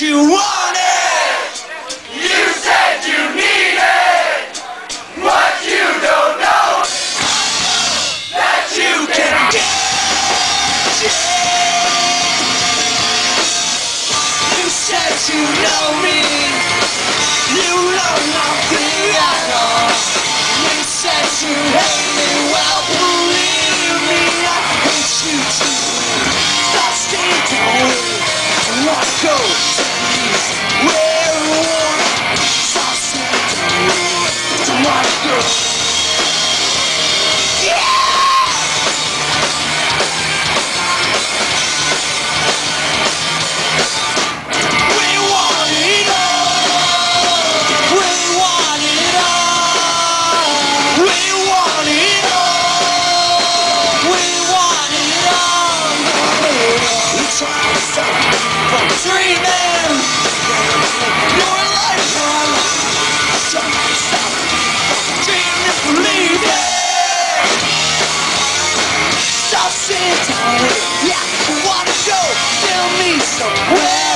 you wanted. You said you needed what you don't know that you can get. You said you know me. You know nothing at all. Wanna Yeah, wanna go. Tell me somewhere.